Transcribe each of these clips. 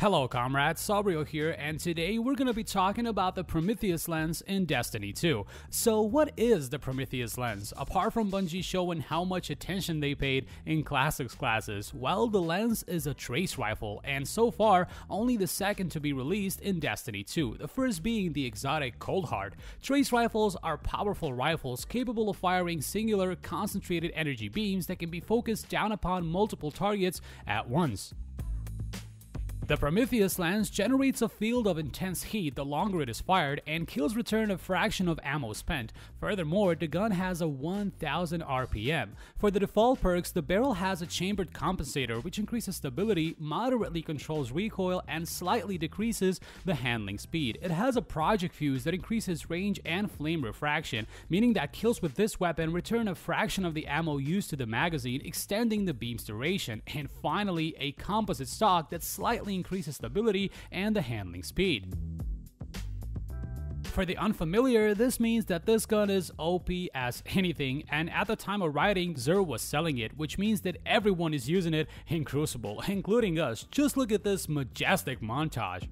Hello comrades, Sabrio here, and today we're gonna be talking about the Prometheus lens in Destiny 2. So what is the Prometheus lens? Apart from Bungie showing how much attention they paid in Classics classes, well the lens is a trace rifle, and so far only the second to be released in Destiny 2, the first being the exotic Coldheart. Trace rifles are powerful rifles capable of firing singular concentrated energy beams that can be focused down upon multiple targets at once. The Prometheus lens generates a field of intense heat the longer it is fired and kills return a fraction of ammo spent. Furthermore, the gun has a 1000 RPM. For the default perks, the barrel has a chambered compensator which increases stability, moderately controls recoil, and slightly decreases the handling speed. It has a projection fuse that increases range and flame refraction, meaning that kills with this weapon return a fraction of the ammo used to the magazine, extending the beam's duration. And finally, a composite stock that slightly increases stability and the handling speed. For the unfamiliar, this means that this gun is OP as anything, and at the time of writing, Xur was selling it, which means that everyone is using it in Crucible, including us. Just look at this majestic montage.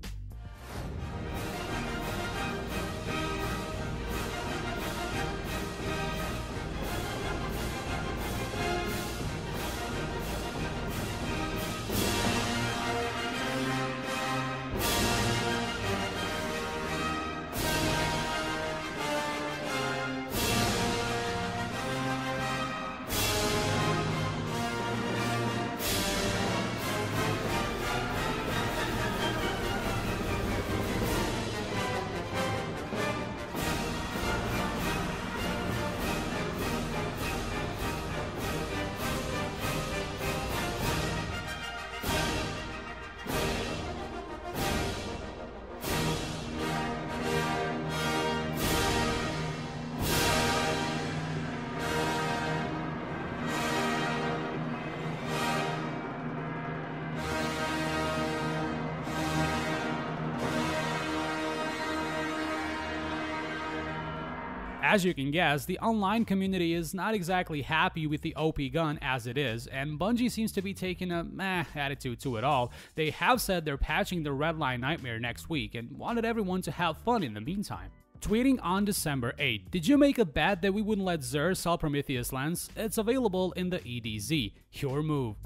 As you can guess, the online community is not exactly happy with the OP gun as it is, and Bungie seems to be taking a meh attitude to it all. They have said they're patching the Redline Nightmare next week and wanted everyone to have fun in the meantime. Tweeting on December 8, did you make a bet that we wouldn't let Xur sell Prometheus Lens? It's available in the EDZ. Your move.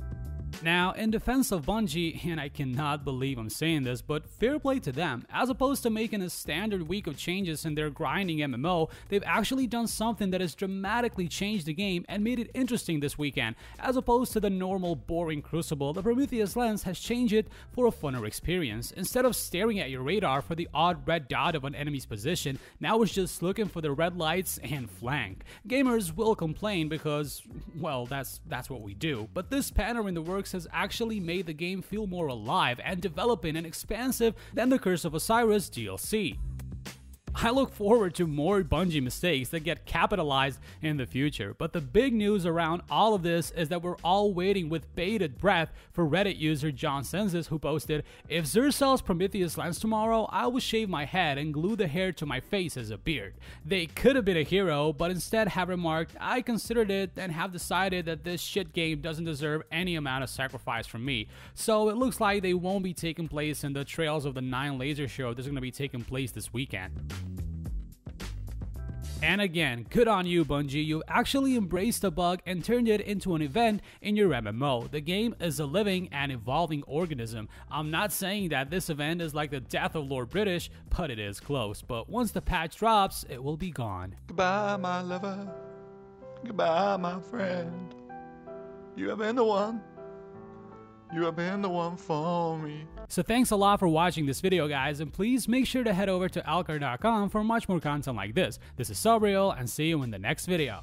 Now, in defense of Bungie, and I cannot believe I'm saying this, but fair play to them. As opposed to making a standard week of changes in their grinding MMO, they've actually done something that has dramatically changed the game and made it interesting this weekend. As opposed to the normal boring Crucible, the Prometheus lens has changed it for a funner experience. Instead of staring at your radar for the odd red dot of an enemy's position, now it's just looking for the red lights and flank. Gamers will complain because, well, that's that's what we do, but this pattern in the works has actually made the game feel more alive and developing and expansive than the Curse of Osiris DLC. I look forward to more Bungie mistakes that get capitalized in the future, but the big news around all of this is that we're all waiting with bated breath for Reddit user John Sensis who posted, If Xur sells Prometheus lens tomorrow, I will shave my head and glue the hair to my face as a beard. They could have been a hero, but instead have remarked, I considered it and have decided that this shit game doesn't deserve any amount of sacrifice from me. So it looks like they won't be taking place in the Trials of the Nine Laser show that's going to be taking place this weekend. And again, good on you, Bungie. You actually embraced the bug and turned it into an event in your MMO. The game is a living and evolving organism. I'm not saying that this event is like the death of Lord British, but it is close. But once the patch drops, it will be gone. Goodbye, my lover. Goodbye, my friend. You have been the one. You have been the one for me. So thanks a lot for watching this video guys and please make sure to head over to altchar.com for much more content like this. This is Sabriel and see you in the next video.